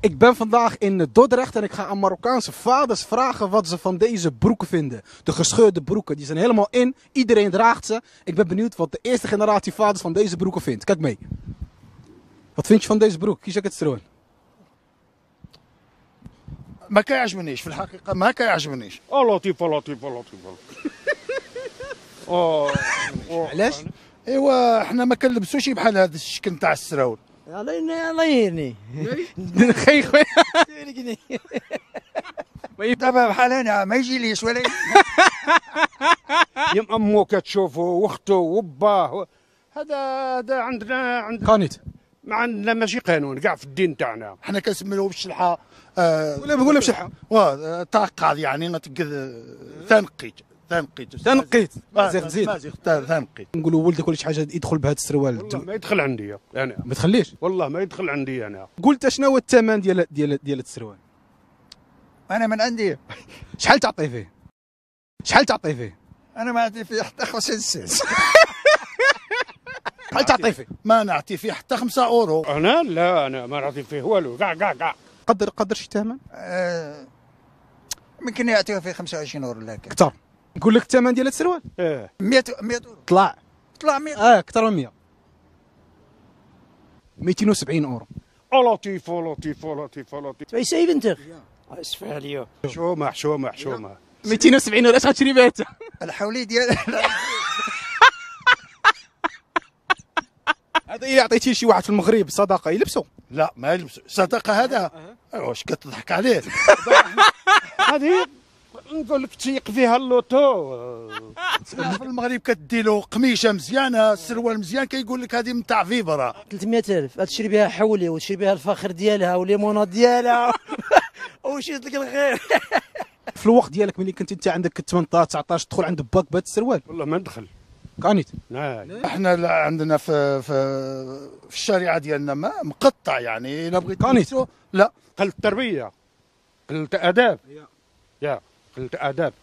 Ik ben vandaag in Dordrecht en ik ga aan Marokkaanse vaders vragen wat ze van deze broeken vinden. De gescheurde broeken, die zijn helemaal in. Iedereen draagt ze. Ik ben benieuwd wat de eerste generatie vaders van deze broeken vindt. Kijk mee. Wat vind je van deze broek? Kies ik het stroon. ما كيعجبنيش في الحقيقه ما كيعجبنيش اه لطيفه لطيفه لطيفه اه علاش؟ ايوا حنا ما كنلبسوش بحال هذا الشكل نتاع السراول الله يرني الله يرني Geen goeie- دابا بحال أنا ما يجيليش ولا يم امه كتشوفه واخته وباه هذا هذا عندنا عندنا niet. ما عندنا ماشي قانون كاع في الدين تاعنا. حنا كنسميوه بالشلحه آه ولا بقول بشحة. واه تاقع يعني تنقيت تنقيت تنقيت. مازيغ تزيد. مازيغ تنقيت نقولوا ولدك ولا شي حاجة يدخل بهذا السروال. والله ما يدخل عندي أنا ما تخليش والله ما يدخل عندي أنا. قلت شنو هو الثمن ديال ديال ديال السروال؟ أنا من عندي. شحال تعطي فيه؟ شحال تعطي فيه؟ أنا ما عندي فيه حتى 50 سنت شحال تعطي فيه؟ ما نعطي فيه حتى 5 أورو. أنا؟ لا أنا ما نعطي فيه والو. كاع كاع كاع قدر قدر شي ثمن؟ آه، يمكن يعطيها فيه 25 أورو لكن. أكثر نقول لك الثمن ديال السروال إيه. 100 100 اورو طلع. طلع 100 آه أكثر من 100 270 أورو. آه لطيفه لطيفه لطيفه لطيفه 72 اسفه عليا حشومه حشومه حشومه 270 اورو اش غتشري بها انت الحولي ديال هذا إلا عطيتيه لشي واحد في المغرب صدقة يلبسو. لا ما يلبس صدقة هذا؟ واش كتضحك عليه؟ هذه نقول لك تيق فيها اللوتو. في المغرب كدي له قميشة مزيانة سروال مزيان كيقول لك هذه نتاع فيبرا. 300000 تشري بها حولي وتشري بها الفخر ديالها وليمونات ديالها. وشي لك الخير. في الوقت ديالك ملي كنت انت عندك 18 19 تدخل عند باك بهذا السروال؟ والله ما ندخل. كانيت. نعم. إحنا لا عندنا في في في الشريعة ديالنا ما مقطع يعني إلا بغيت كانت. لا. قلت تربيه قلت اداب يا. قلت اداب